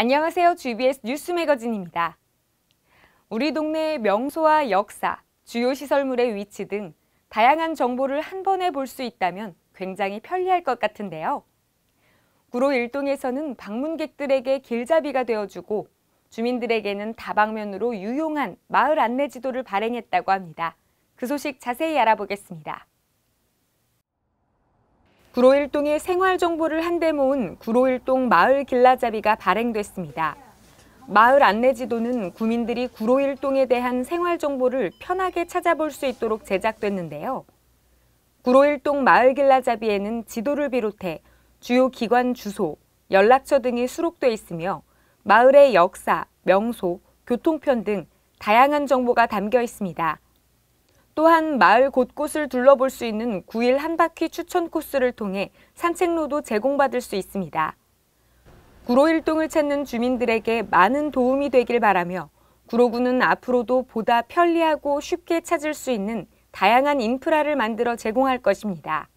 안녕하세요. GBS 뉴스 매거진입니다. 우리 동네의 명소와 역사, 주요 시설물의 위치 등 다양한 정보를 한 번에 볼 수 있다면 굉장히 편리할 것 같은데요. 구로 일동에서는 방문객들에게 길잡이가 되어주고 주민들에게는 다방면으로 유용한 마을 안내 지도를 발행했다고 합니다. 그 소식 자세히 알아보겠습니다. 구로일동의 생활 정보를 한데 모은 구로일동 마을 길라잡이가 발행됐습니다. 마을 안내 지도는 구민들이 구로일동에 대한 생활 정보를 편하게 찾아볼 수 있도록 제작됐는데요. 구로일동 마을 길라잡이에는 지도를 비롯해 주요 기관 주소, 연락처 등이 수록돼 있으며 마을의 역사, 명소, 교통편 등 다양한 정보가 담겨 있습니다. 또한 마을 곳곳을 둘러볼 수 있는 9일 한 바퀴 추천 코스를 통해 산책로도 제공받을 수 있습니다. 구로 일동을 찾는 주민들에게 많은 도움이 되길 바라며 구로구는 앞으로도 보다 편리하고 쉽게 찾을 수 있는 다양한 인프라를 만들어 제공할 것입니다.